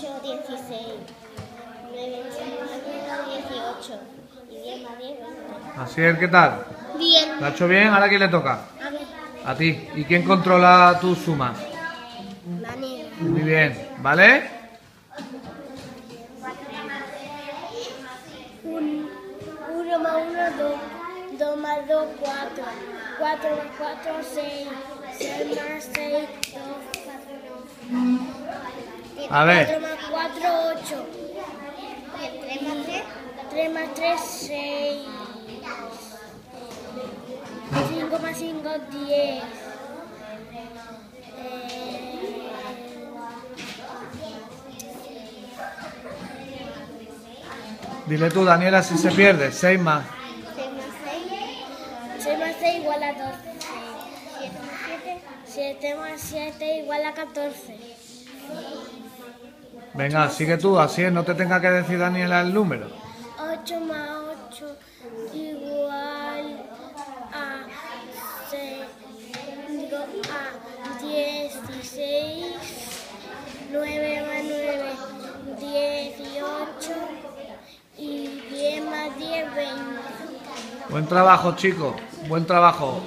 16. 9 más 9, 18. Y 10 más 10, 20. Asier, ¿qué tal? Bien. ¿Lo ha hecho bien? ¿Ahora quién le toca? A. A ti. ¿Y quién controla tus sumas? Daniel. Muy bien, ¿vale? 1 más 1, 2. 2 más 2, 4. 4 más 4, 6. 6 más 6, 2, 4, 9. A ver. 4 más 4, 8. 3 más 3. 3 más 3, 6. 5 más 5, 10. Dile tú, Daniela, si se pierde. Seis más. 6 más 6. 6 más 6 igual a 12. 7 más 7 igual a 14. Venga, sigue tú, así no te tenga que decir Daniela el número. 8 más 8 igual a 6, digo, a 16. 9 más 9, 18. Y 10 más 10, 20. Buen trabajo, chicos. Buen trabajo.